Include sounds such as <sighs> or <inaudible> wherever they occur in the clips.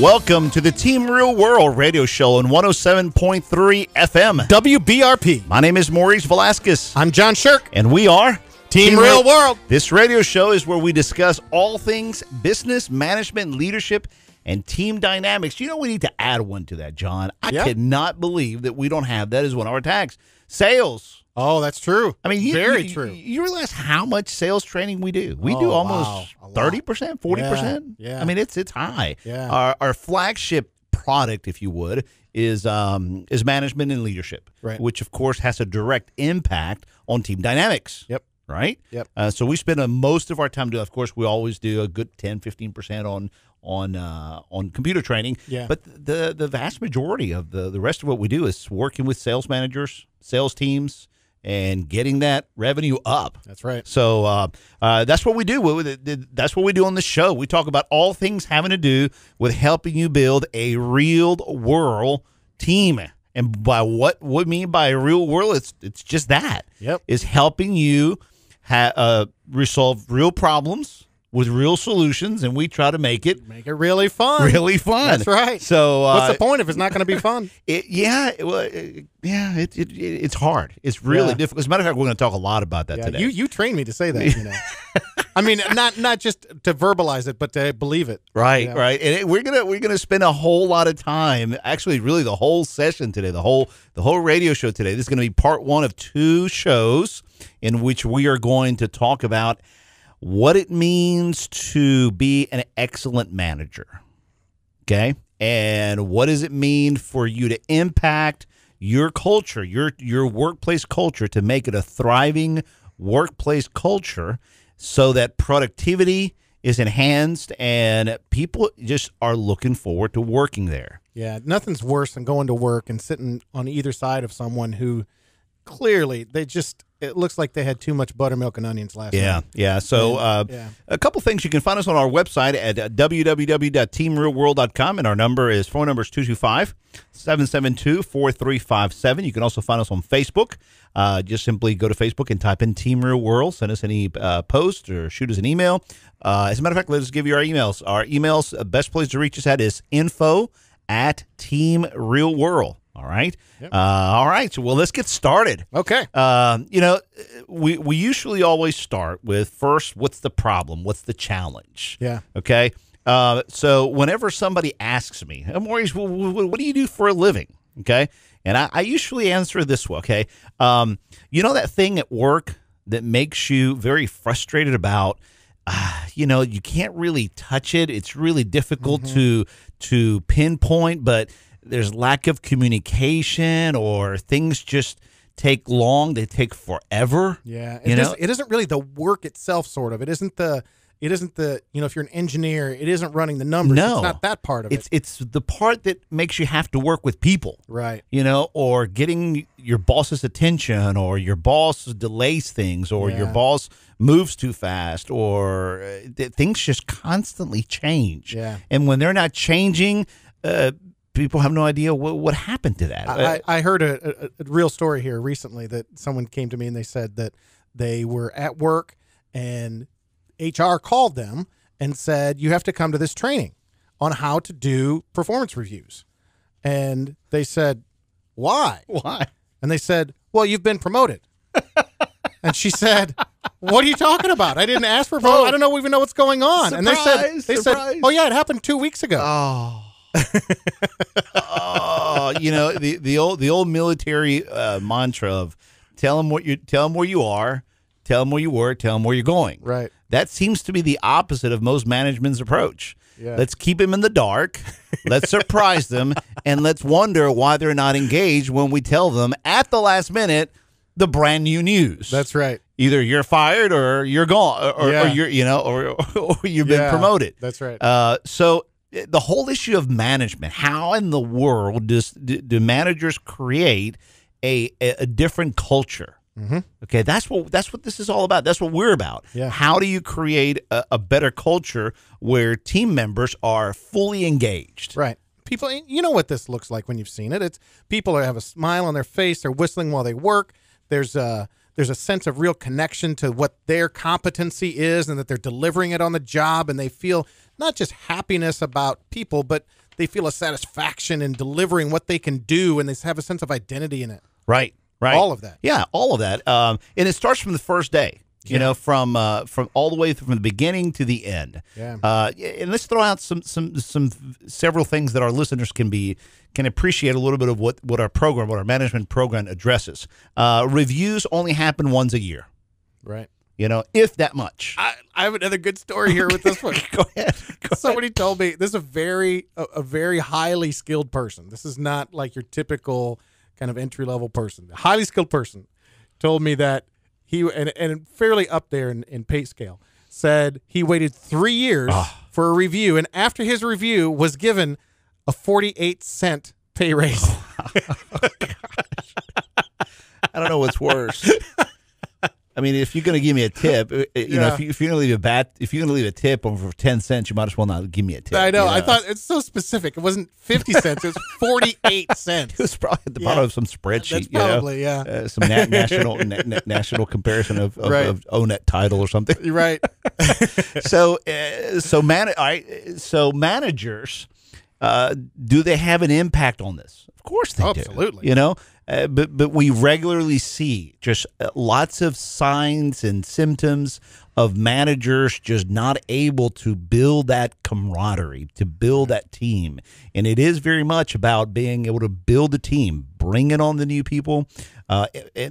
Welcome to the Team Real World radio show on 107.3 FM. WBRP. My name is Maurice Velasquez, I'm John Shirk. and we are Team Real World. This radio show is where we discuss all things business, management, leadership, and team dynamics. You know, we need to add one to that, John. I Yeah. cannot believe that we don't have that as one of our tags. Sales. Oh, that's true. I mean, you, very you- true. You realize how much sales training we do? We Oh, do almost thirty percent, forty percent. Yeah. I mean, it's it's high. Yeah. Our our flagship product, if you would, is um is management and leadership, Right. Which of course has a direct impact on team dynamics. Yep. Right. Yep. Uh, so we spend uh, most of our time doing. Of course, we always do a good 10 15 percent on on uh, on computer training. Yeah. But the the vast majority of the the rest of what we do is working with sales managers, sales teams, and getting that revenue up. That's right. So uh, uh, that's what we do. We- That's what we do on the show. We talk about all things having to do with helping you build a real world team. And by what what we mean by real world, it's it's just that. Yep. Is helping you ha- uh, resolve real problems with real solutions, and we try to make it Make it really fun. really fun. That's right. So uh, What's the point if it's not going to be fun? <laughs> it, yeah, it, well, it- yeah, it, it, it, it's hard. It's really Yeah. difficult. As a matter of fact, we're going to talk a lot about that yeah, today. you you trained me to say that. You know, <laughs> I mean, not not just to verbalize it, but to believe it. Right, right, and it, we're gonna we're gonna spend a whole lot of time, actually, really the whole session today, the whole the whole radio show today. This is going to be part one of two shows in which we are going to talk about what it means to be an excellent manager. Okay, and what does it mean for you to impact your culture, your your workplace culture, to make it a thriving workplace culture, so that productivity is enhanced and people just are looking forward to working there. Yeah, nothing's worse than going to work and sitting on either side of someone who clearly they just it looks like they had too much buttermilk and onions last Yeah, night. yeah. So, Yeah, uh, yeah. a couple things you can find us on our website at www.teamrealworld.com, and our number is phone number is 225 772 4357. You can also find us on Facebook. Uh, just simply go to Facebook and type in Team Real World. Send us any uh, post or shoot us an email. Uh, as a matter of fact, let us give you our emails. Our emails, uh, best place to reach us at is info at Team Real World. All right. Uh, all right. So, well, let's get started. Okay. Um, you know, we we usually always start with first, what's the problem? What's the challenge? Yeah. Okay. Uh, so whenever somebody asks me, "Hey, Maurice, wh- wh- wh- what do you do for a living? Okay. And I, I usually answer this way. Okay. Um, you know that thing at work that makes you very frustrated about. Uh, you know, you can't really touch it. It's really difficult to to pinpoint, but there's lack of communication or things just take long. They take forever. Yeah, You know? it isn't really the work itself, sort of. It isn't the. It isn't the. You know, if you're an engineer, it isn't running the numbers. No. it's not that part of It's it. it's the part that makes you have to work with people. Right. you know, or getting your boss's attention, or your boss delays things, or your boss moves too fast, or uh, things just constantly change. Yeah. And when they're not changing, uh, people have no idea what, what happened to that. I, I heard a, a, a real story here recently that someone came to me and they said that they were at work and HR called them and said, You have to come to this training on how to do performance reviews. And they said, Why? <laughs> Why? And they said, Well, you've been promoted. <laughs> and she said, What are you talking about? I didn't ask for promotion. I oh. don't know even know what's going on. and they said, they surprise. said, Oh yeah, it happened two weeks ago. Oh. Oh, you know the the old the old military uh, mantra of tell them what you tell them where you are, tell them where you were, tell them where you're going. Right. That seems to be the opposite of most management's approach. Yeah. Let's keep them in the dark. Let's surprise <laughs> them, and let's wonder why they're not engaged when we tell them at the last minute the brand new news. That's right. either you're fired or you're gone, or, or- or you're you know, or, <laughs> or you've been Yeah, promoted. That's right. Uh, so the whole issue of management, how in the world does do, do managers create a, a a different culture? Mhm. Okay, that's what that's what this is all about. That's what we're about. Yeah. How do you create a, a better culture where team members are fully engaged? Right. People, you know what this looks like when you've seen it. It's people have a smile on their face. They're whistling while they work. There's a there's a sense of real connection to what their competency is, and that they're delivering it on the job, and they feel not just happiness about people, but they feel a satisfaction in delivering what they can do, and they have a sense of identity in it. Right. Right. All of that. Yeah, all of that. Um, and it starts from the first day. You Yeah. know, from uh, from all the way from the beginning to the end. Yeah. Uh, and let's throw out some some some several things that our listeners can be can appreciate a little bit of what what our program, what our management program addresses. Uh, reviews only happen once a year. Right. You know, if that much. I, I have another good story here with this <laughs> one. Go ahead. Go Somebody told me this is a very a, a very highly skilled person. This is not like your typical kind of entry level person. A highly skilled person told me that he and, and fairly up there in, in pay scale said he waited three years ah. for a review and after his review was given a 48 cent pay raise. <laughs> Oh, I don't know what's worse. <laughs> I mean, if you're going to give me a tip, uh, you know, Yeah. if, you, if you're going to leave a bat, if you're going to leave a tip over ten cents, you might as well not give me a tip. I know. you I thought it's so specific. It wasn't 50 cents. It was <laughs> 48 cents. it was probably at the Yeah. bottom of some spreadsheet. That's you know? probably, yeah. uh, some na- <laughs> national na- na- national comparison of, of, Right. of ONET title or something. You're right. <laughs> so uh, so man, right, so managers, uh, do they have an impact on this? Of course they do. Absolutely. You know, uh, but but we regularly see just uh, lots of signs and symptoms of managers just not able to build that camaraderie, to build that team, and it is very much about being able to build a team, bringing on the new people, uh,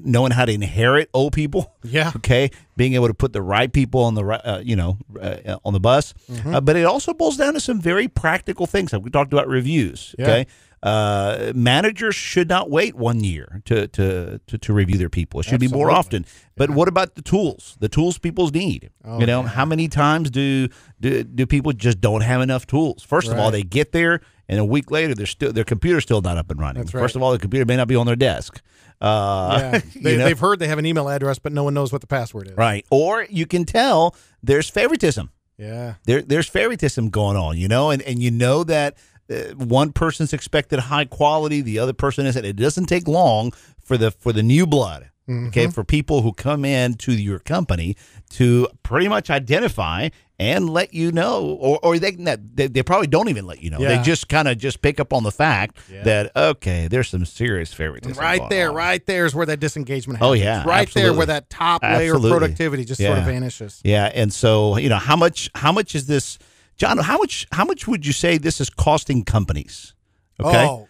knowing how to inherit old people Yeah. <laughs> okay being able to put the right people on the right uh, you know uh, on the bus uh, but it also boils down to some very practical things like we talked about reviews Yeah. Uh, managers should not wait one year to, to, to, to review their people. It should be more often. But what about the tools? The tools people need. Oh, you know, yeah. how many times do, do do people just don't have enough tools? First of all, they get there, and a week later, they're still their computer's still not up and running. That's First of all, the computer may not be on their desk. Uh, Yeah. <laughs> you They, know? They've heard they have an email address, but no one knows what the password is. Right. Or you can tell there's favoritism. Yeah. There, there's favoritism going on, you know, and, and you know that Uh, one person's expected high quality, the other person isn't. It doesn't take long for the for the new blood, okay, mm-hmm. for people who come in to your company to pretty much identify and let you know, or or they they, they probably don't even let you know. They just kind of just pick up on the fact Yeah. that okay, there's some serious favoritism. Right there, on. right there is where that disengagement Oh, yeah, Right there where that top layer Absolutely. of productivity just sort of vanishes. Yeah, and so you know how much how much is this, John? How much how much would you say this is costing companies? Okay, Oh,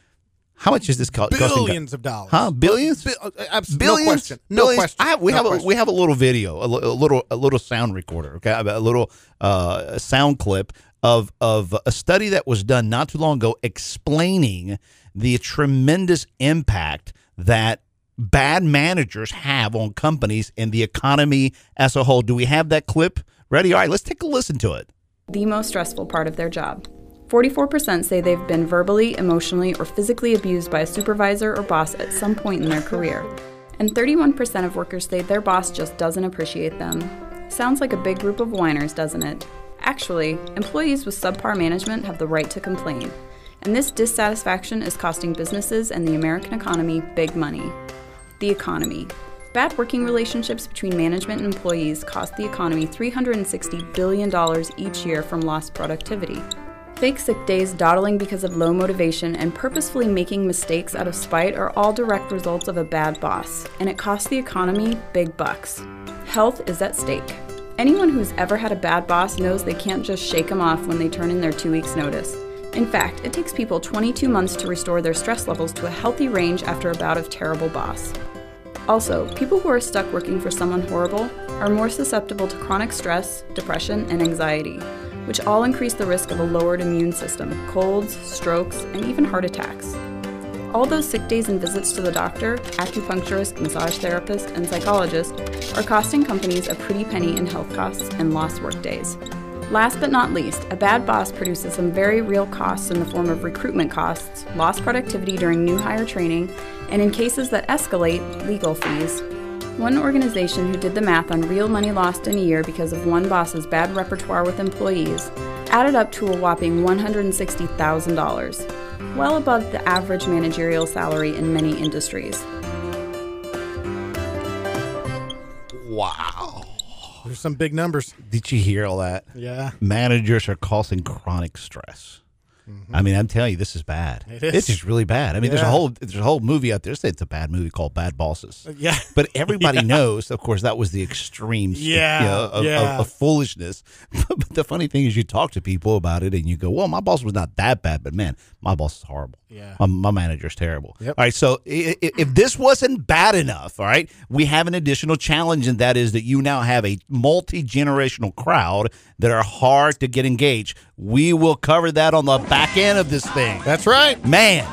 how much is this co- costing? co- billions of dollars. Huh? Billions? Bi- uh, Billions? No question. No Billions? question. I have, we No have a, we have a little video, a, a little a little sound recorder, okay, a little uh, sound clip of of a study that was done not too long ago explaining the tremendous impact that bad managers have on companies and the economy as a whole. Do we have that clip ready? All right, let's take a listen to it. The most stressful part of their job. 44% say they've been verbally, emotionally, or physically abused by a supervisor or boss at some point in their career. And 31% of workers say their boss just doesn't appreciate them. Sounds like a big group of whiners, doesn't it? Actually, employees with subpar management have the right to complain. And this dissatisfaction is costing businesses and the American economy big money. The economy. Bad working relationships between management and employees cost the economy $360 billion each year from lost productivity. Fake sick days, dawdling because of low motivation, and purposefully making mistakes out of spite are all direct results of a bad boss, and it costs the economy big bucks. Health is at stake. Anyone who's ever had a bad boss knows they can't just shake them off when they turn in their two weeks' notice. In fact, it takes people 22 months to restore their stress levels to a healthy range after a bout of terrible boss. Also, people who are stuck working for someone horrible are more susceptible to chronic stress, depression, and anxiety, which all increase the risk of a lowered immune system, colds, strokes, and even heart attacks. All those sick days and visits to the doctor, acupuncturist, massage therapist, and psychologist are costing companies a pretty penny in health costs and lost work days. Last but not least, a bad boss produces some very real costs in the form of recruitment costs, lost productivity during new hire training, and in cases that escalate, legal fees. One organization who did the math on real money lost in a year because of one boss's bad repertoire with employees added up to a whopping $160,000, well above the average managerial salary in many industries. Wow! There's some big numbers. Did you hear all that? Yeah. Managers are causing chronic stress. Mm-hmm. I mean, I'm telling you, this is bad. It is. It's just really bad. I mean, there's a whole there's a whole movie out there. It's a bad movie called Bad Bosses. Uh, yeah. But everybody <laughs> knows, of course, that was the extreme Yeah, you know, of, yeah. Of, of foolishness. <laughs> but the funny thing is, you talk to people about it and you go, well, my boss was not that bad, but man, my boss is horrible. Yeah. My, my manager's terrible. Yep. All right. So i- i- if this wasn't bad enough, all right, we have an additional challenge, and that is that you now have a multi generational crowd that are hard to get engaged. We will cover that on the back end of this thing. That's right. Man,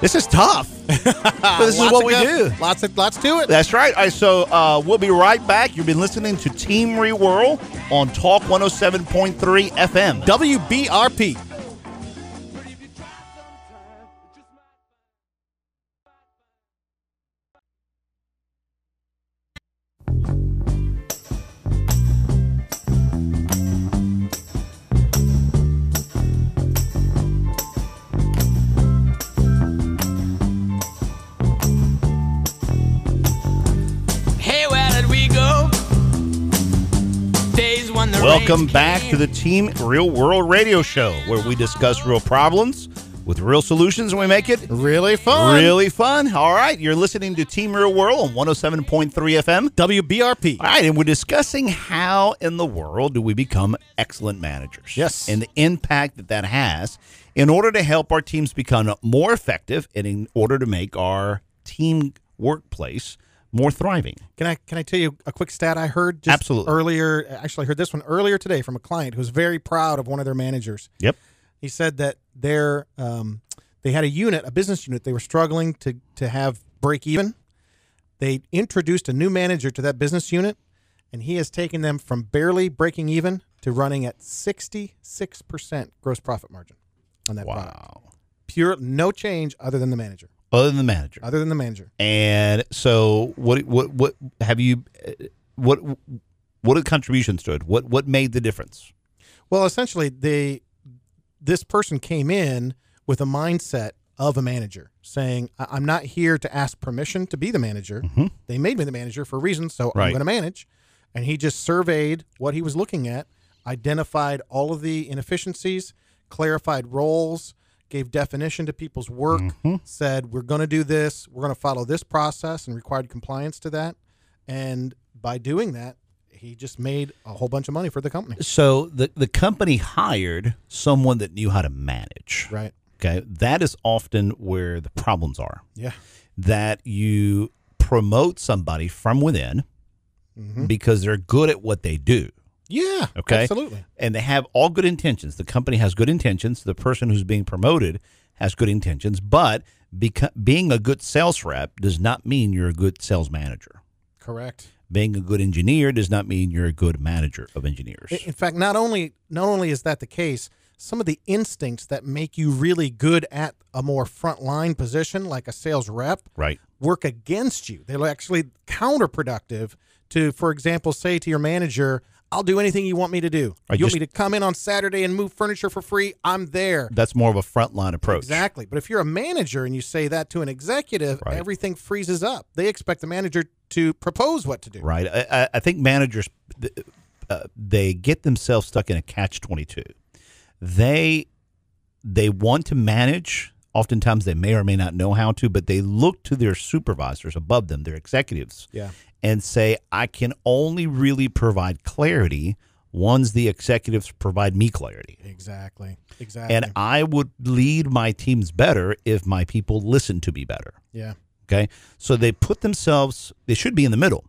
this is tough. <laughs> but this is what we go- do. Lots of lots to it. That's right. All right, so uh, we'll be right back. You've been listening to Team Real World on Talk 107.3 FM. WBRP. Welcome back to the Team Real World Radio Show, where we discuss real problems with real solutions and we make it Really fun. really fun. All right, you're listening to Team Real World on 107.3 FM. WBRP. All right, and we're discussing how in the world do we become excellent managers? Yes. And the impact that that has in order to help our teams become more effective and in order to make our team workplace more thriving. Can I can I tell you a quick stat I heard just Absolutely. earlier? Actually, I heard this one earlier today from a client who's very proud of one of their managers. Yep. He said that their um, they had a unit, a business unit, they were struggling to to have break even. They introduced a new manager to that business unit, and he has taken them from barely breaking even to running at sixty six percent gross profit margin on that product. Wow. Pure, no change other than the manager. Other than the manager. Other than the manager. And so, what what what have you? What what are the contributions to it? What what made the difference? Well, essentially, they this person came in with a mindset of a manager, saying, "I- "I'm not here to ask permission to be the manager. Mm-hmm. They made me the manager for a reason, so I'm going to manage." And he just surveyed what he was looking at, identified all of the inefficiencies, clarified roles, gave definition to people's work, mm-hmm. said, "We're going to do this. We're going to follow this process," and required compliance to that. And by doing that, he just made a whole bunch of money for the company. So the the company hired someone that knew how to manage. Right. Okay, that is often where the problems are. Yeah. That you promote somebody from within mm-hmm. because they're good at what they do. Yeah. Okay. Absolutely. And they have all good intentions. The company has good intentions. The person who's being promoted has good intentions. But beca- being a good sales rep does not mean you're a good sales manager. Correct. Being a good engineer does not mean you're a good manager of engineers. In fact, not only not only is that the case, some of the instincts that make you really good at a more frontline position, like a sales rep, right. work against you. They're actually counterproductive to, for example, say to your manager, I'll do anything you want me to do. I you just- want me to come in on Saturday and move furniture for free? I'm there. That's more of a frontline approach. Exactly. But if you're a manager and you say that to an executive, Right. everything freezes up. They expect the manager to propose what to do. Right. I, I- think managers uh, they get themselves stuck in a catch twenty two. They they want to manage. Oftentimes, they may or may not know how to, but they look to their supervisors above them, their executives, Yeah. And say, "I can only really provide clarity once the executives provide me clarity." Exactly. Exactly. And I would lead my teams better if my people listen to me better. yeah. Okay. So they put themselves, they should be in the middle,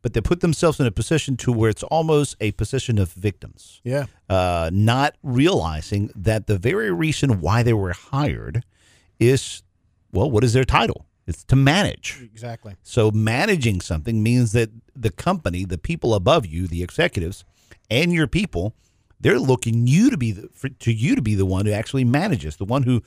but they put themselves in a position to where it's almost a position of victims, Yeah. uh, not realizing that the very reason why they were hired is, well, what is their title? It's to manage. Exactly. So managing something means that the company, the people above you, the executives, and your people, they're looking you to be the, for, to you to be the one who actually manages, the one who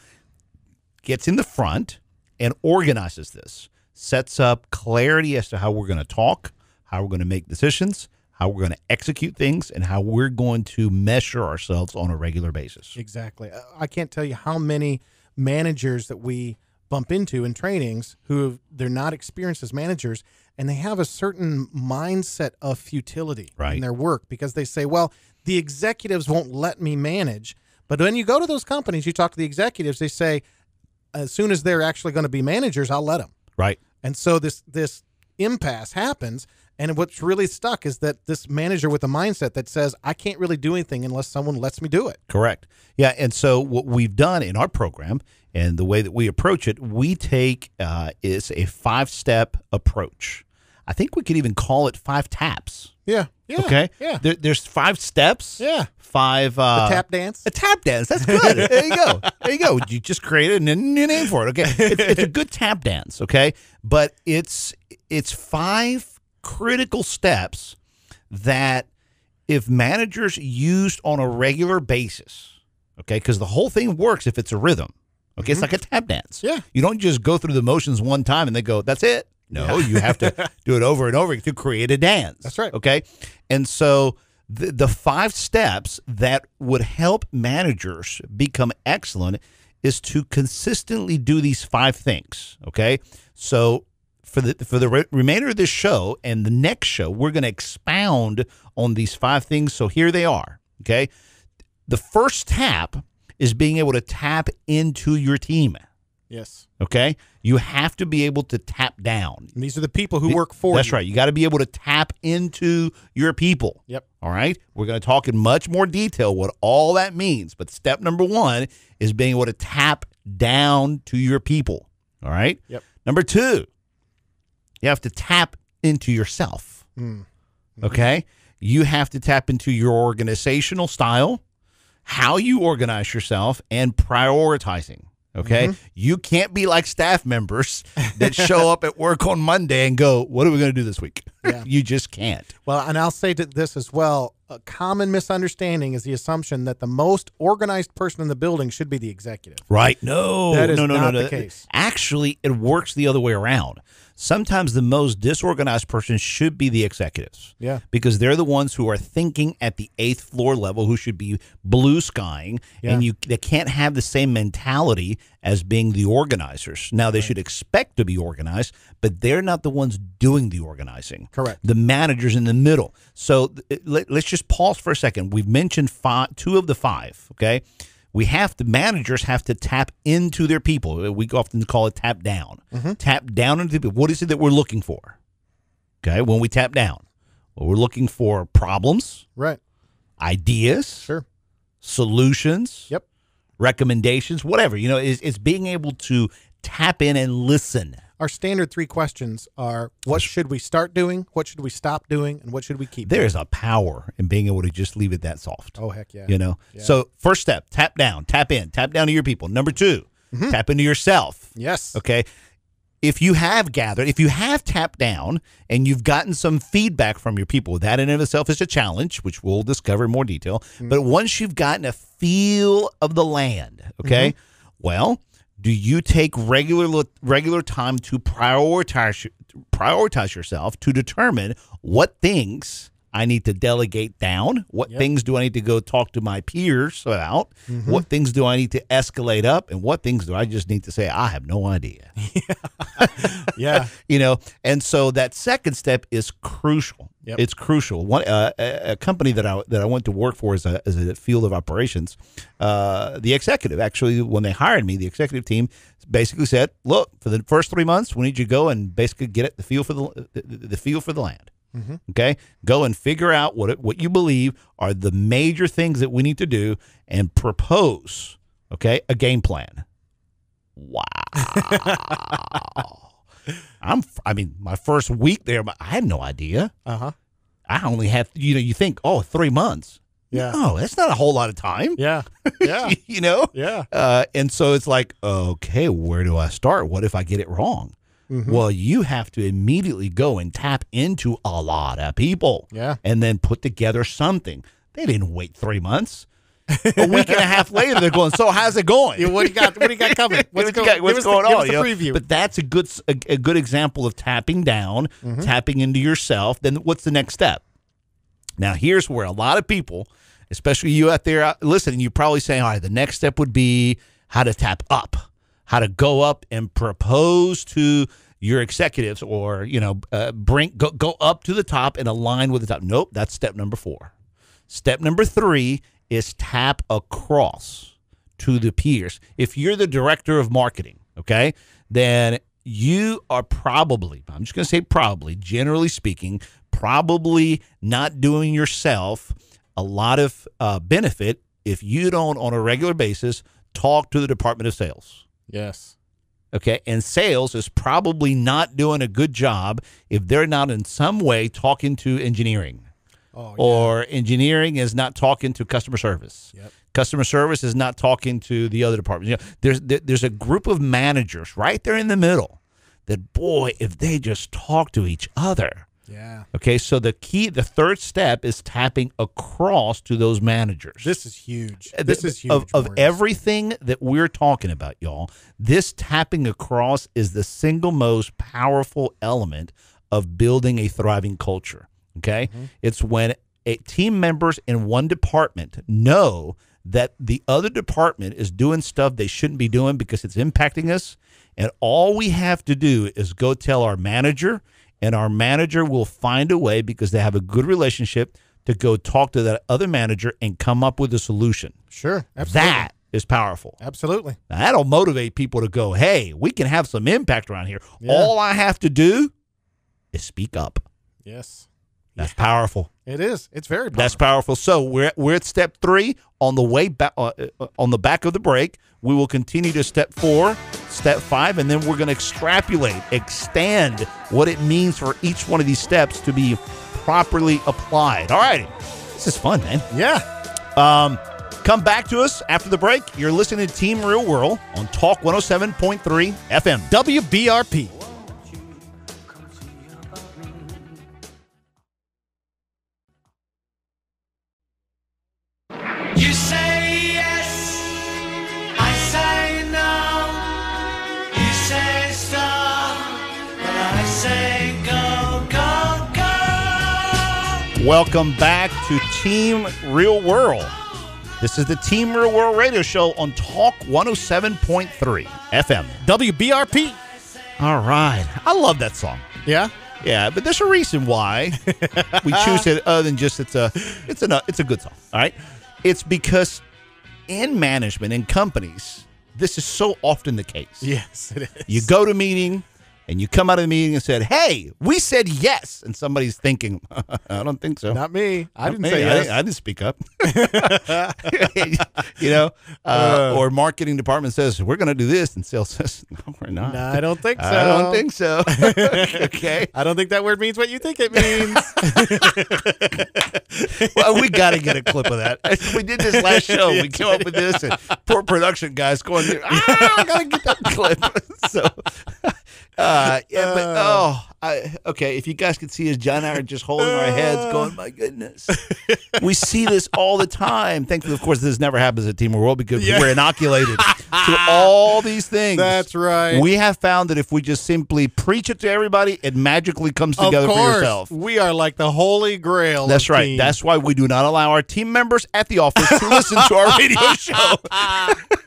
gets in the front and organizes this, sets up clarity as to how we're going to talk, how we're going to make decisions, how we're going to execute things, and how we're going to measure ourselves on a regular basis. Exactly. I can't tell you how many managers that we bump into in trainings who they're not experienced as managers and they have a certain mindset of futility Right. in their work because they say, well, the executives won't let me manage. But when you go to those companies, you talk to the executives, they say, as soon as they're actually going to be managers, I'll let them. Right. And so this this impasse happens. And what's really stuck is that this manager with a mindset that says, I can't really do anything unless someone lets me do it. Correct. Yeah. And so what we've done in our program and the way that we approach it, we take uh, is a five step approach. I think we could even call it five taps. Yeah. Yeah. Okay. Yeah. There, there's five steps. Yeah. Five. Uh, The tap dance. A tap dance. That's good. <laughs> there you go. There you go. You just created a new name for it. Okay. It's, it's a good tap dance. Okay. But it's it's five critical steps that if managers used on a regular basis, okay, because the whole thing works if it's a rhythm. Okay, it's like a tap dance. Mm-hmm. Yeah. You don't just go through the motions one time and they go, that's it. No, you have to <laughs> do it over and over to create a dance. That's right. Okay. And so the, the five steps that would help managers become excellent is to consistently do these five things. Okay. So for the for the re- remainder of this show and the next show, we're going to expound on these five things. So here they are. Okay. The first tap is being able to tap into your team. Yes. Okay. You have to be able to tap down. And these are the people who work for you. That's you. right. You got to be able to tap into your people. Yep. All right. We're going to talk in much more detail what all that means. But step number one is being able to tap down to your people. All right. Yep. Number two, you have to tap into yourself. Mm. Okay. You have to tap into your organizational style, how you organize yourself, and prioritizing. Okay. Mm-hmm. You can't be like staff members that show up at work on Monday and go, What are we going to do this week? <laughs> Yeah. you just can't. Well, and I'll say to this as well. A common misunderstanding is the assumption that the most organized person in the building should be the executive. Right. No, That is no, no, not no, the no. case. Actually, it works the other way around. Sometimes the most disorganized person should be the executives. Yeah. Because they're the ones who are thinking at the eighth floor level, who should be blue skying, Yeah. and you they can't have the same mentality as being the organizers. Now they should expect to be organized, but they're not the ones doing the organizing. Correct. The managers in the middle. So let, let's just pause for a second. We've mentioned five, two of the five. Okay, we have to managers have to tap into their people. We often call it tap down. Mm-hmm. Tap down into the people. What is it that we're looking for? Okay, when we tap down, well, we're looking for problems, Right. ideas, Sure. solutions, Yep. recommendations, whatever. You know, it's, it's being able to tap in and listen. Our standard three questions are what should we start doing? What should we stop doing? And what should we keep? There is a power in being able to just leave it that soft. Oh, heck yeah. You know? So, first step, tap down, tap in, tap down to your people. Number 2 mm-hmm. tap into yourself. Yes. Okay. If you have gathered, if you have tapped down and you've gotten some feedback from your people, that in and of itself is a challenge, which we'll discover in more detail. Mm-hmm. But once you've gotten a feel of the land, okay, mm-hmm. well, do you take regular regular time to prioritize prioritize yourself to determine what things I need to delegate down? What things do I need to go talk to my peers about? What things do I need to escalate up? And what things do I just need to say, I have no idea? <laughs> Yeah. <laughs> you know, and so that second step is crucial. Yep. It's crucial. One uh, a a company that I that I went to work for as a as a field of operations, uh, the executive actually when they hired me, the executive team basically said, "Look, for the first three months, we need you to go and basically get it the feel for the the, the feel for the land." Okay, go and figure out what it, what you believe are the major things that we need to do, and propose. Okay, a game plan. Wow. <laughs> I'm. I mean, my first week there, I had no idea. Uh huh. I only had. You know, you think, oh, three months. Yeah. No, that's not a whole lot of time. Yeah. Yeah. <laughs> you know. Yeah. Uh, and so it's like, okay, where do I start? What if I get it wrong? Mm-hmm. Well, you have to immediately go and tap into a lot of people. Yeah. And then put together something. They didn't wait three months. a week and a half <laughs> later, they're going. So how's it going? Yeah, what do you got? What do you got coming? <laughs> What's, go- got- what's the- going on? the you know? preview. But that's a good a, a good example of tapping down, Mm-hmm. tapping into yourself. Then what's the next step? Now here's where a lot of people, especially you out there listening, you're probably saying, "All right, the next step would be how to tap up, how to go up and propose to." Your executives, or you know, uh, bring go, go up to the top and align with the top. Nope, that's step number four. Step number three is tap across to the peers. If you're the director of marketing, okay, then you are probably, I'm just going to say probably, generally speaking, probably not doing yourself a lot of uh, benefit if you don't, on a regular basis, talk to the Department of Sales. Yes. Okay. And sales is probably not doing a good job if they're not in some way talking to engineering Oh, or engineering is not talking to customer service. Yep. Customer service is not talking to the other departments. You know, there's there's a group of managers right there in the middle that boy, if they just talk to each other. Yeah. Okay, so the key, the third step is tapping across to those managers. This is huge. Uh, This th- is huge. Of, of everything that we're talking about, y'all, this tapping across is the single most powerful element of building a thriving culture. Okay. Mm-hmm. It's when a team members in one department know that the other department is doing stuff they shouldn't be doing because it's impacting us. And all we have to do is go tell our manager, and our manager will find a way because they have a good relationship to go talk to that other manager and come up with a solution. Sure. Absolutely. That is powerful. Absolutely. Now, that'll motivate people to go, hey, we can have some impact around here. Yeah. All I have to do is speak up. Yes. That's powerful. It is. It's very powerful. That's powerful. So we're we're at step three on the way back uh, uh, on the back of the break. We will continue to step four, step five, and then we're going to extrapolate, extend what it means for each one of these steps to be properly applied. All righty, this is fun, man. Yeah. Um, come back to us after the break. You're listening to Team Real World on Talk 107.3 FM. WBRP. You say Welcome back to Team Real World. This is the Team Real World radio show on Talk 107.3 FM. WBRP. All right. I love that song. Yeah. Yeah, but there's a reason why <laughs> we choose it other than just it's a it's a it's a good song. All right. It's because in management in companies, this is so often the case. Yes, it is. You go to meeting and you come out of the meeting and said, "Hey, we said yes," and somebody's thinking, <laughs> "I don't think so." Not me. I Not didn't me. say I yes. didn't, I didn't speak up. <laughs> <laughs> you know, uh, or marketing department says we're going to do this, and sales says no, we're not. no, I don't think so. I don't think so. okay. I don't think that word means what you think it means. Well, we got to get a clip of that. We did this last show. We came up with this, and poor production guys going, ah, I got to get that clip. so, uh, Uh, yeah, but uh. oh, I, okay. If you guys could see us, John and I are just holding our heads, uh. going, "My goodness." we see this all the time. Thankfully, of course, this never happens at Team World because Yeah. we're inoculated <laughs> to all these things. That's right. We have found that if we just simply preach it to everybody, it magically comes together course, for yourself. we are like the holy grail. That's right. teams. That's why we do not allow our team members at the office to listen to our <laughs> radio show. <laughs>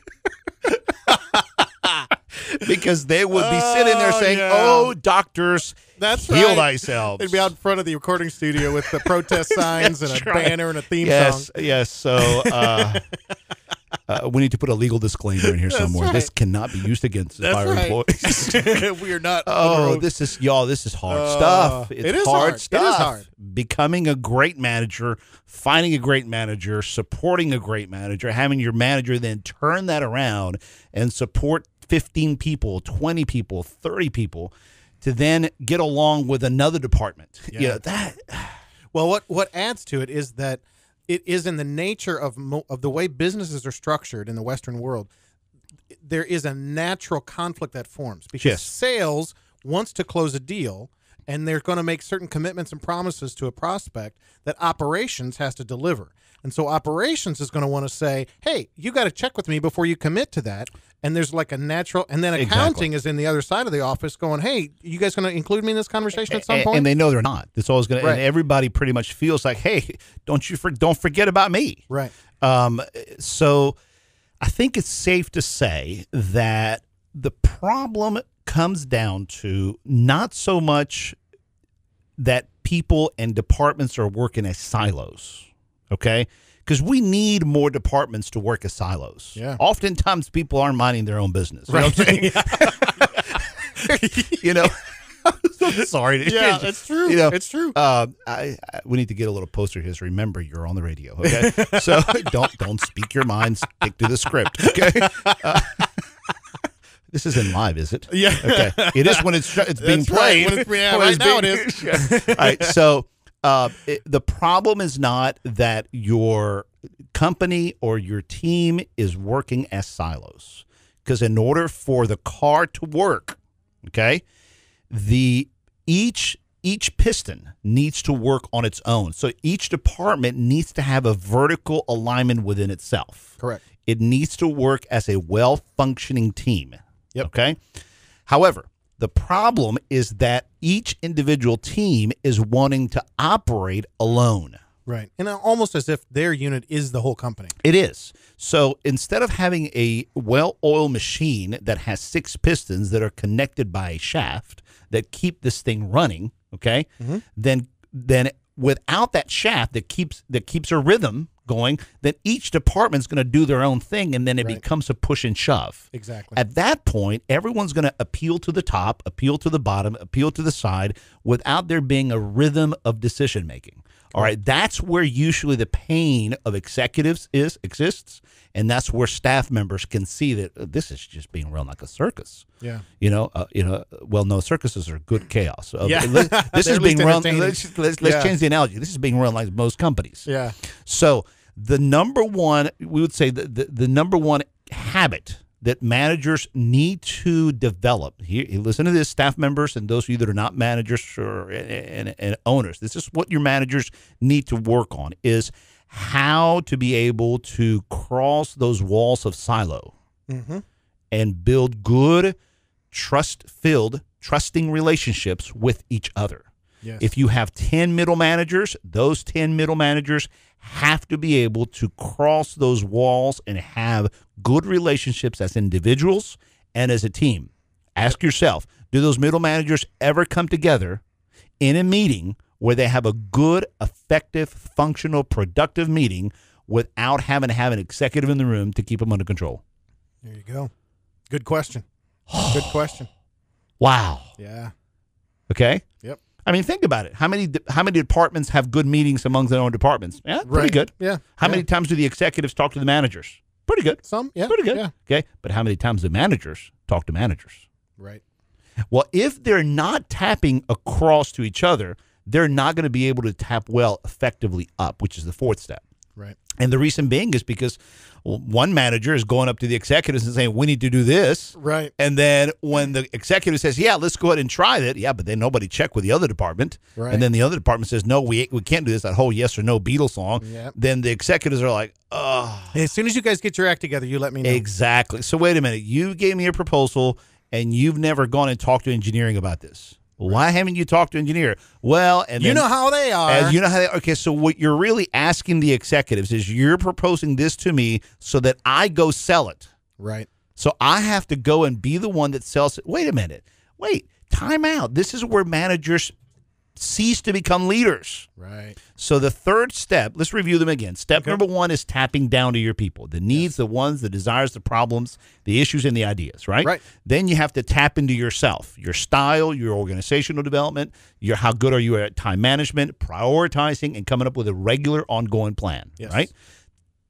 <laughs> because they would be sitting there Oh, saying, yeah. "Oh, doctors, That's heal right. thyself." They'd be out in front of the recording studio with the protest <laughs> signs and a right. banner and a theme Yes, song. yes. yes. So uh, <laughs> uh, we need to put a legal disclaimer in here somewhere. This cannot be used against That's our right. employees. we are not. Oh, this is y'all. This is hard Uh, stuff. It's it is hard hard. It is stuff. hard. Becoming a great manager, finding a great manager, supporting a great manager, having your manager then turn that around and support 15 people, 20 people, 30 people to then get along with another department. <laughs> Yeah. You know, that <sighs> Well, what what adds to it is that it is in the nature of mo- of the way businesses are structured in the Western world. There is a natural conflict that forms because Yes. sales wants to close a deal, and they're going to make certain commitments and promises to a prospect that operations has to deliver. And so operations is going to want to say, "Hey, you got to check with me before you commit to that." And there's like a natural, and then Exactly. accounting is in the other side of the office, going, "Hey, you guys going to include me in this conversation at some point?" and they know they're not. It's always going to, and everybody pretty much feels like, hey, don't you for, don't forget about me. right. Um, so I think it's safe to say that the problem comes down to not so much that people and departments are working as silos, okay? because we need more departments to work as silos. Yeah. Oftentimes, people aren't minding their own business. You know what I'm saying? <laughs> you know. <laughs> Sorry. to- Yeah, it's true. You know, It's true. Uh, I, I we need to get a little poster here. So remember, you're on the radio. Okay, so <laughs> don't don't speak your mind. Stick to the script. Okay. Uh, this isn't live, is it? Yeah. Okay. It is when it's it's being That's right. played. When it's- yeah, right now it is. All right. So uh, it, the problem is not that your company or your team is working as silos, because in order for the car to work, okay, the each each piston needs to work on its own. So each department needs to have a vertical alignment within itself. Correct. It needs to work as a well functioning team. Yep. Okay. However, the problem is that each individual team is wanting to operate alone. Right. And almost as if their unit is the whole company. It is. So instead of having a well oiled machine that has six pistons that are connected by a shaft that keep this thing running, okay, mm-hmm. then then without that shaft that keeps that keeps a rhythm going, then each department's going to do their own thing and then it Right. becomes a push and shove. Exactly. At that point, everyone's going to appeal to the top, appeal to the bottom, appeal to the side without there being a rhythm of decision making. All right, that's where usually the pain of executives is exists, and that's where staff members can see that uh, this is just being run like a circus. Yeah. You know, uh, you know. Well, no, circuses are good chaos. Uh, Yeah. let- <laughs> this is being run. Let's, let's, let's Yeah. change the analogy. This is being run like most companies. Yeah. So the number one, we would say the, the, the number one habit that managers need to develop. Here, listen to this, staff members, and those of you that are not managers or and, and owners. This is what your managers need to work on: is how to be able to cross those walls of silo Mm-hmm. and build good, trust-filled, trusting relationships with each other. Yes. If you have 10 middle managers, those 10 middle managers have to be able to cross those walls and have good relationships as individuals and as a team. Ask yourself do those middle managers ever come together in a meeting where they have a good, effective, functional, productive meeting without having to have an executive in the room to keep them under control? There you go. Good question. <sighs> Good question. Wow. Yeah. Okay. Yep. I mean, think about it. How many how many departments have good meetings among their own departments? Yeah, pretty Right. good. Yeah. How Yeah. many times do the executives talk to the managers? Pretty good. Some. Yeah. Pretty good. Yeah. Okay. But how many times do managers talk to managers? Right. Well, if they're not tapping across to each other, they're not going to be able to tap well effectively up, which is the fourth step. Right. And the reason being is because one manager is going up to the executives and saying, "We need to do this," Right. And then when the executive says, "Yeah, let's go ahead and try that," yeah, but then nobody checked with the other department, Right. and then the other department says, "No, we we can't do this." That whole yes or no Beatles song. Yep. Then the executives are like, "Oh, As soon as you guys get your act together, you let me know. exactly." So wait a minute, you gave me a proposal, and you've never gone and talked to engineering about this. Why haven't you talked to engineer? Well, and you then- know how they are. as you know how they, okay, so what you're really asking the executives is you're proposing this to me so that I go sell it. right. So I have to go and be the one that sells it. Wait a minute. Wait, time out. This is where managers cease to become leaders. Right. So the third step, let's review them again. Step Okay. number one is tapping down to your people, the needs, the ones, the desires, the problems, the issues, and the ideas, right? Right. Then you have to tap into yourself, your style, your organizational development, your how good are you at time management, prioritizing, and coming up with a regular ongoing plan, Yes. right?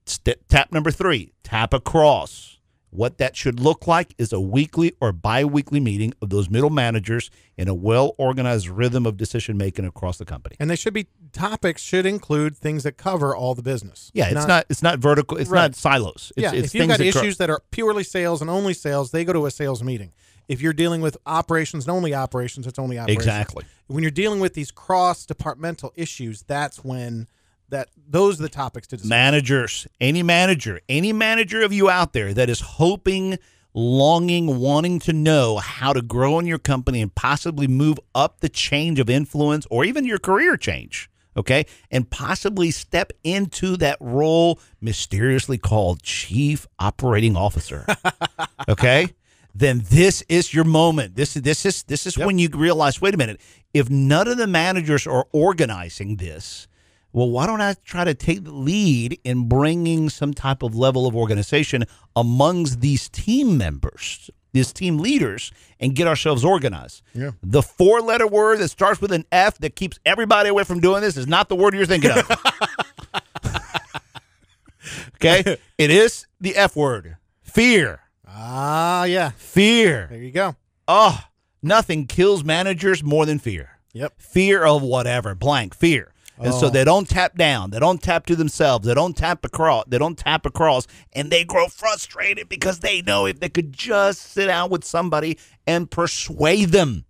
Step, tap number three, tap across. What that should look like is a weekly or bi weekly meeting of those middle managers in a well organized rhythm of decision making across the company. And they should be topics should include things that cover all the business. Yeah, it's not, it's not vertical. It's Right. not silos. It's, yeah, it's if you've got that issues that are purely sales and only sales, they go to a sales meeting. If you're dealing with operations and only operations, it's only operations. Exactly. When you're dealing with these cross departmental issues, that's when that those are the topics to discuss. managers, any manager, any manager of you out there that is hoping, longing, wanting to know how to grow in your company and possibly move up the change of influence or even your career change. Okay. And possibly step into that role mysteriously called Chief Operating Officer. <laughs> okay. Then this is your moment. This is this is this is Yep. when you realize, wait a minute, if none of the managers are organizing this, well, why don't I try to take the lead in bringing some type of level of organization amongst these team members, these team leaders, and get ourselves organized? Yeah. The four letter word that starts with an F that keeps everybody away from doing this is not the word you're thinking of. <laughs> okay? It is the F word fear. Ah, yeah. Fear. There you go. Oh, nothing kills managers more than fear. Yep. Fear of whatever, blank, fear. And so Oh. they don't tap down, they don't tap to themselves, they don't tap across, they don't tap across, and they grow frustrated because they know if they could just sit down with somebody and persuade them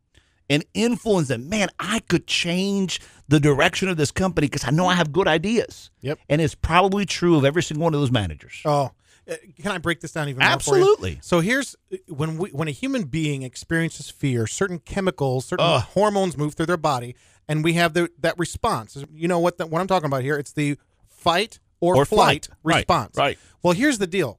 and influence them, man, I could change the direction of this company because I know I have good ideas. Yep. And it's probably true of every single one of those managers. Oh, uh, can I break this down even more? Absolutely. So here's when we when a human being experiences fear, certain chemicals, certain Ugh. hormones move through their body, and we have the that response. You know what? The, what I'm talking about here? It's the fight or, Or flight, flight. Right, response. right. Well, here's the deal.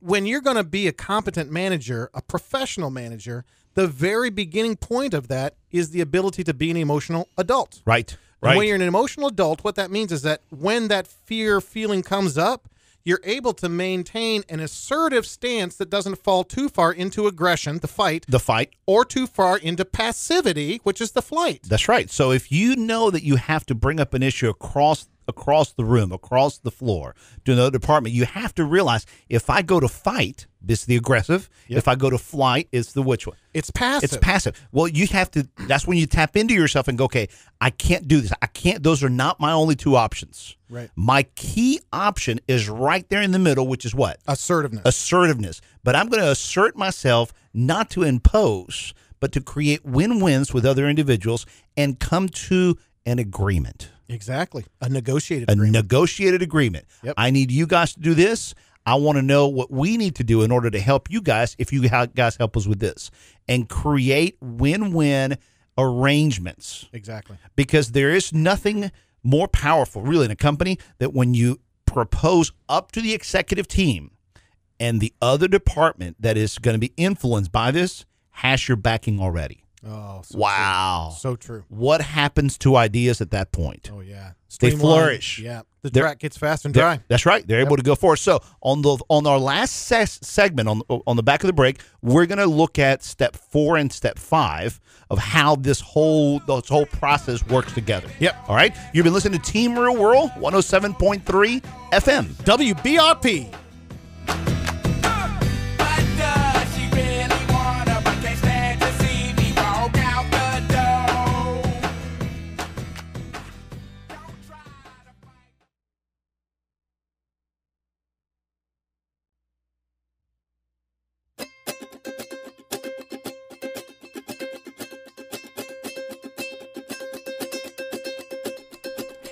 When you're going to be a competent manager, a professional manager, the very beginning point of that is the ability to be an emotional adult. Right. And Right. when you're an emotional adult, what that means is that when that fear feeling comes up, you're able to maintain an assertive stance that doesn't fall too far into aggression, the fight, the fight or too far into passivity, which is the flight. That's right. So if you know that you have to bring up an issue across across the room, across the floor to another department, you have to realize if I go to fight, this is the aggressive. If I go to flight, it's the which one? It's passive. It's passive. Well, you have to. That's when you tap into yourself and go, okay, I can't do this. I can't. Those are not my only two options. Right. My key option is right there in the middle, which is what assertiveness. assertiveness. But I'm going to assert myself not to impose, but to create win wins with other individuals and come to an agreement, exactly. A negotiated a agreement. negotiated agreement. Yep. I need you guys to do this. I want to know what we need to do in order to help you guys if you guys help us with this and create win win arrangements exactly. because there is nothing more powerful, really, in a company that when you propose up to the executive team and the other department that is going to be influenced by this has your backing already. Oh, so Wow. True. So true. What happens to ideas at that point? Oh yeah. They flourish. Yeah. The They're- track gets fast and dry. That's right. They're able to go forward. So on the on our last ses- segment on on the back of the break, we're going to look at step four and step five of how this whole this whole process works together. Yep. All right. You've been listening to Team Real World 107.3 FM. WBRP.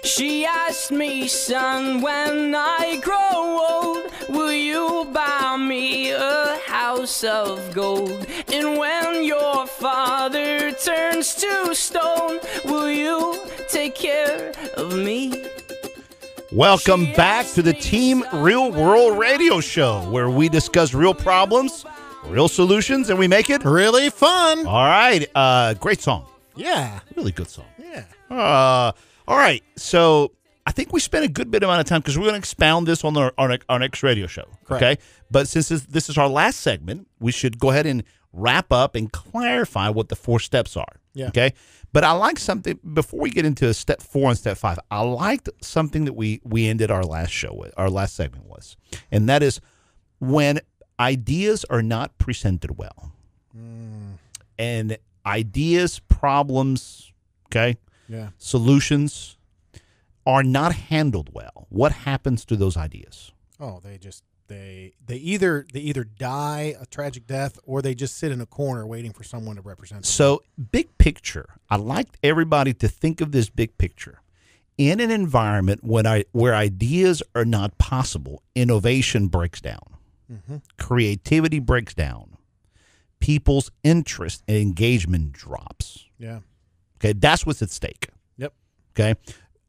She asked me, son, when I grow old, will you buy me a house of gold? And when your father turns to stone, will you take care of me? Welcome back to the Team Real World Radio Show, where we discuss real problems, real solutions, and we make it. Really fun. All right. Uh, great song. Yeah. Really good song. Yeah. Uh, all right. So I think we spent a good bit amount of time because we're going to expound this on our, our, our next radio show. Correct. Okay. But since this, this is our last segment, we should go ahead and wrap up and clarify what the four steps are. Yeah. Okay. But I like something before we get into step four and step five. I liked something that we we ended our last show with. Our last segment was, and that is when ideas are not presented well, mm. and ideas, problems, okay, Yeah. solutions are not handled well, what happens to those ideas? Oh, they just they they either they either die a tragic death or they just sit in a corner waiting for someone to represent them. So, big picture, I like everybody to think of this big picture. In an environment when I where ideas are not possible, innovation breaks down. Mm-hmm. Creativity breaks down. People's interest and engagement drops. Yeah. Okay, that's what's at stake. Yep. Okay.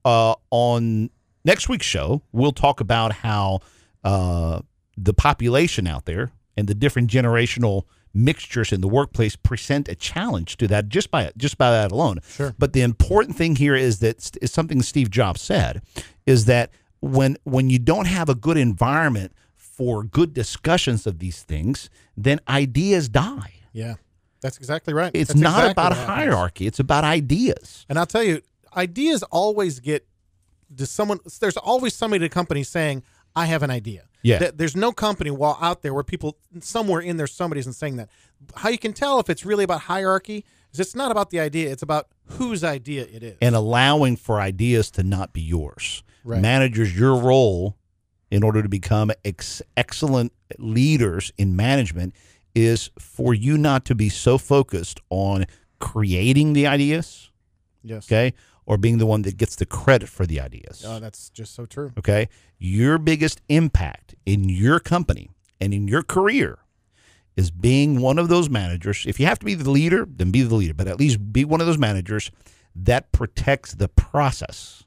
Uh, on next week's show, we'll talk about how uh, the population out there and the different generational mixtures in the workplace present a challenge to that just by just by that alone. Sure. But the important thing here is that is something Steve Jobs said is that when when you don't have a good environment for good discussions of these things, then ideas die. Yeah, that's exactly right. It's That's not exactly about hierarchy; it's about ideas. And I'll tell you, ideas always get. Does someone? There's always somebody at a company saying, "I have an idea." Yeah. Th- There's no company while out there where people somewhere in there somebody isn't saying that. How you can tell if it's really about hierarchy is it's not about the idea; it's about whose idea it is. and allowing for ideas to not be yours. Right. Managers, your role in order to become ex- excellent leaders in management is for you not to be so focused on creating the ideas, yes. okay, or being the one that gets the credit for the ideas. Oh, that's just so true. Okay. Your biggest impact in your company and in your career is being one of those managers. If you have to be the leader, then be the leader, but at least be one of those managers that protects the process.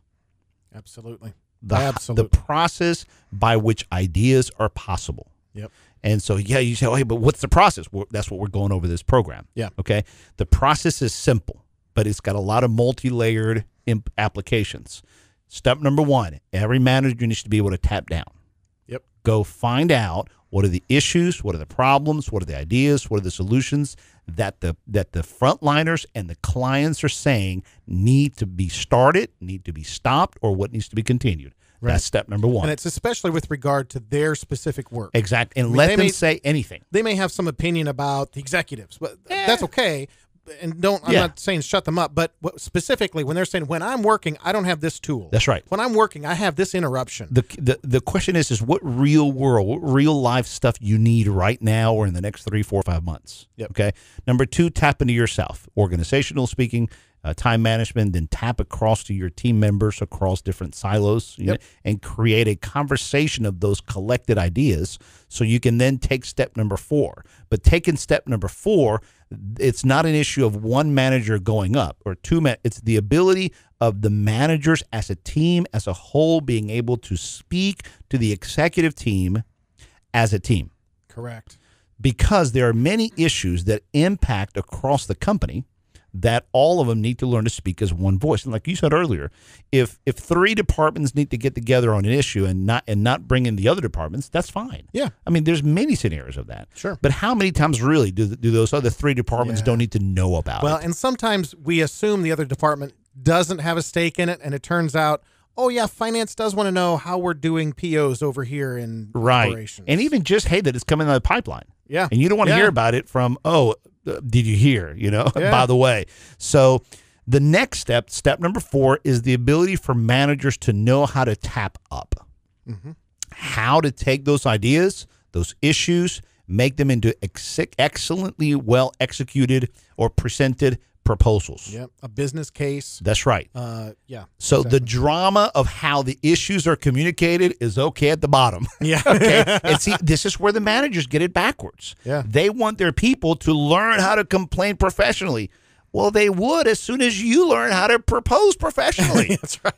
Absolutely. The, Absolutely. the process by which ideas are possible. Yep. And so, yeah, you say, oh, hey, but what's the process? Well, that's what we're going over this program. Yeah. Okay. The process is simple, but it's got a lot of multi layered imp- applications. Step number one every manager needs to be able to tap down. Yep. Go find out what are the issues, what are the problems, what are the ideas, what are the solutions that the that the frontliners and the clients are saying need to be started, need to be stopped, or what needs to be continued. That's step number one. And it's especially with regard to their specific work. Exactly. And mean, let they them may- say anything. they may have some opinion about the executives, but that's okay. And don't I'm Yeah. not saying shut them up, but what, specifically when they're saying when I'm working, I don't have this tool. That's right. When I'm working, I have this interruption. the, the the question is is what real world what real life stuff you need right now or in the next three four five months Yep. okay number two tap into yourself organizational speaking uh, time management then tap across to your team members across different silos you Yep. know, and create a conversation of those collected ideas so you can then take step number four but taking step number four it's not an issue of one manager going up or two man it's the ability of the managers as a team as a whole being able to speak to the executive team as a team Correct. because there are many issues that impact across the company that all of them need to learn to speak as one voice. And like you said earlier, if if three departments need to get together on an issue and not and not bring in the other departments, that's fine. Yeah. I mean, there's many scenarios of that. Sure. But how many times really do do those other three departments Yeah. don't need to know about it? Well, it? and sometimes we assume the other department doesn't have a stake in it, and it turns out, oh yeah, finance does want to know how we're doing POs over here in Right. operations. And even just hey that it's coming out of the pipeline. Yeah. And you don't want to Yeah. hear about it from oh did you hear, you know? <laughs> Yeah. By the way. So the next step, step number 4 is the ability for managers to know how to tap up. Mm-hmm. How to take those ideas, those issues, make them into ex- excellently well executed or presented proposals. yeah, a business case. That's right. Uh, yeah. So the drama of how the issues are communicated is okay at the bottom. <laughs> Yeah. <laughs> okay. And see, this is where the managers get it backwards. Yeah. They want their people to learn how to complain professionally. Well, they would as soon as you learn how to propose professionally. <laughs> That's right.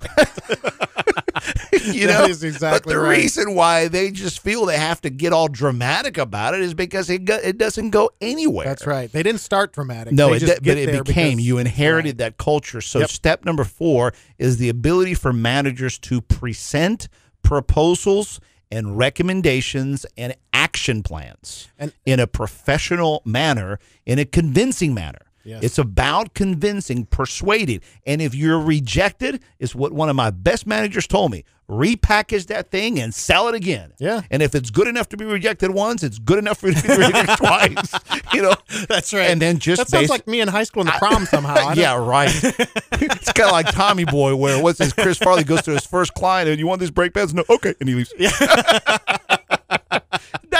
<laughs> you know, exactly but the right. reason why they just feel they have to get all dramatic about it is because it go, it doesn't go anywhere. That's right. They didn't start dramatic. No, They it, but it became because- you inherited Right. that culture. So Yep. step number four is the ability for managers to present proposals and recommendations and action plans And- in a professional manner, in a convincing manner. Yes. It's about convincing, persuading. And if you're rejected, is what one of my best managers told me. Repackage that thing and sell it again. Yeah. And if it's good enough to be rejected once, it's good enough for you to be rejected <laughs> twice. You know? That's right. And then just that sounds like me in high school in the prom somehow. <laughs> I don't- yeah, right. <laughs> it's kind of like Tommy Boy, where what's this? Chris Farley goes to his first client, and you want these brake pads? No, okay, and he leaves. Yeah.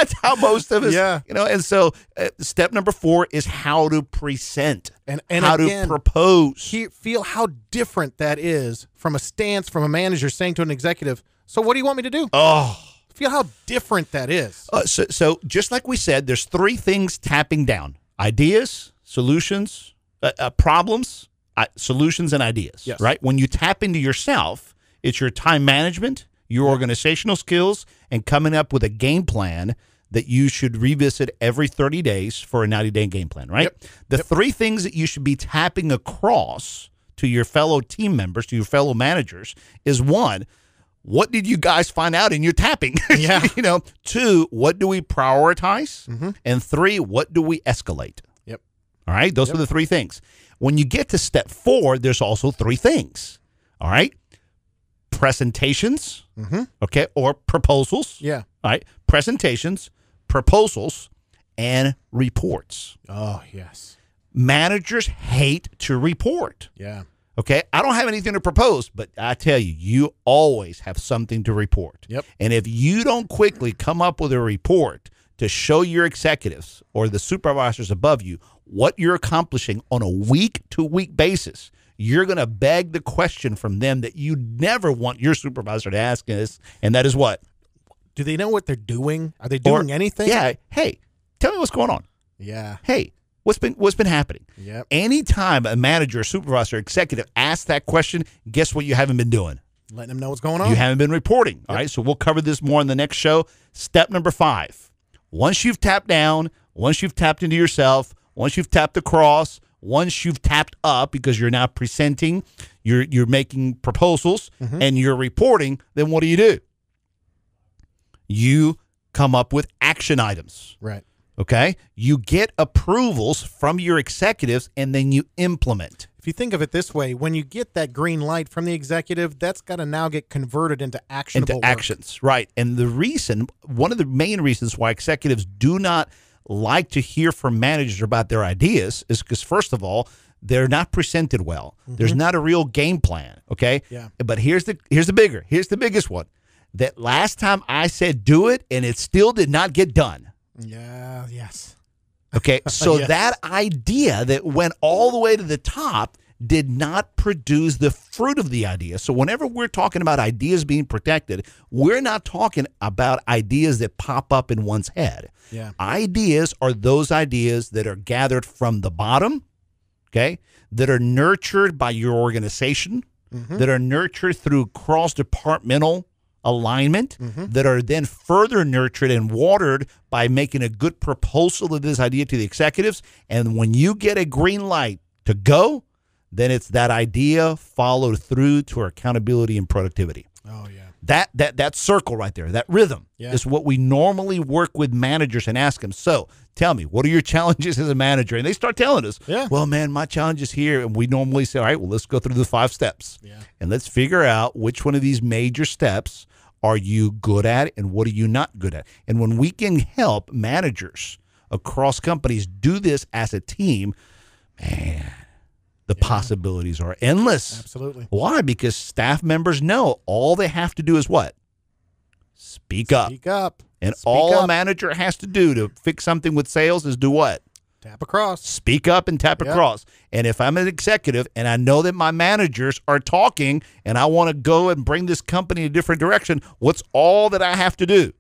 That's how most of us, Yeah. you know. And so, uh, step number four is how to present And- and how again, to propose. he- feel how different that is from a stance from a manager saying to an executive, "So what do you want me to do?" oh, Feel how different that is. Uh, so, so just like we said, there's three things tapping down: ideas, solutions, uh, uh, problems, uh, solutions, and ideas. Yes. Right. When you tap into yourself, it's your time management, your organizational skills, and coming up with a game plan that you should revisit every 30 days for a 90 day game plan, right? Yep. The three things that you should be tapping across to your fellow team members, to your fellow managers, is one, what did you guys find out in your tapping? <laughs> Yeah. you know, two, what do we prioritize? Mm-hmm. And three, what do we escalate? Yep. All right. Those are the three things. When you get to step four, there's also three things. All right. Presentations. Mm-hmm. Okay. Or proposals. Yeah. All right. Presentations, proposals, and reports. Oh yes. Managers hate to report. Yeah. Okay. I don't have anything to propose, but I tell you, you always have something to report. Yep. And if you don't quickly come up with a report to show your executives or the supervisors above you what you're accomplishing on a week to week basis, you're going to beg the question from them that you never want your supervisor to ask us. And that is what? Do they know what they're doing? Are they Or- doing anything? Yeah. Hey, tell me what's going on. Yeah. Hey, what's been what's been happening? Yep. Anytime a manager, supervisor, executive asks that question, guess what you haven't been doing? Letting them know what's going on. You haven't been reporting. All right. So we'll cover this more in the next show. Step number five. Once you've tapped down, once you've tapped into yourself, once you've tapped across, once you've tapped up because you're now presenting, you're you're making proposals mm-hmm. and you're reporting, then what do you do? You come up with action items. right. Okay. You get approvals from your executives and then you implement. If you think of it this way, when you get that green light from the executive, that's got to now get converted into actionable into work. actions. Right. And the reason, one of the main reasons why executives do not like to hear from managers about their ideas is because, first of all, they're not presented well. There's not a real game plan. Okay. Mm-hmm. Yeah. But here's the here's the bigger here's the biggest one. That last time I said do it and it still did not get done. Yeah. Yes. <laughs> Okay. So Yes. that idea that went all the way to the top did not produce the fruit of the idea. So whenever we're talking about ideas being protected, we're not talking about ideas that pop up in one's head. Yeah. Ideas are those ideas that are gathered from the bottom, okay, that are nurtured by your organization, mm-hmm. that are nurtured through cross alignment, mm-hmm. that are then further nurtured and watered by making a good proposal of this idea to the executives. And when you get a green light to go, then it's that idea followed through to our accountability and productivity. Oh yeah. That that that circle right there, that rhythm Yeah. is what we normally work with managers and ask them. So tell me, what are your <laughs> challenges as a manager? And they start telling us, Yeah. well, man, my challenge is here. And we normally say, all right, well, let's go through the five steps. Yeah. And let's figure out which one of these major steps are you good at and what are you not good at. And when we can help managers across companies do this as a team, man, the possibilities are endless. Absolutely. Why? Because staff members know all they have to do is what? Speak up. Speak up. and Speak all a manager has to do to fix something with sales is do what? Tap across. Speak up and tap Yep. across. And if I'm an executive and I know that my managers are talking and I want to go and bring this company in a different direction, what's all that I have to do?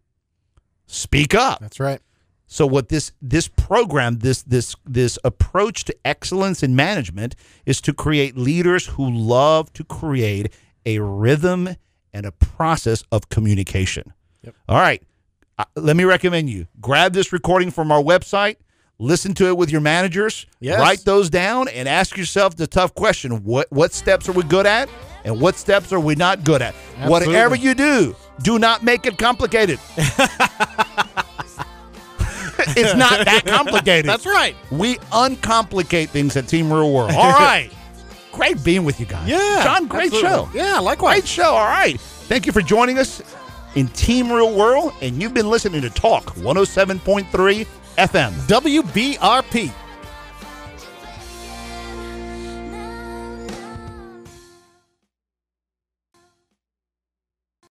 Speak up. That's right. So what this this program, this this this approach to excellence in management is to create leaders who love to create a rhythm and a process of communication. Yep. All right. Uh, let me recommend you grab this recording from our website, listen to it with your managers, Yes. write those down and ask yourself the tough question, what what steps are we good at and what steps are we not good at? Whatever you do, do not make it complicated. <laughs> it's not that <laughs> complicated. That's right. We uncomplicate things at Team Real World. All <laughs> right. Great being with you guys. Yeah. John, great absolutely. show. Yeah. Likewise. Great show. All right. Thank you for joining us in Team Real World. And you've been listening to Talk 107.3 FM. WBRP.